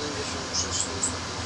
Надеюсь, он уже что-то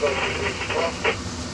Rádio.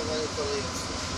давай управленцу.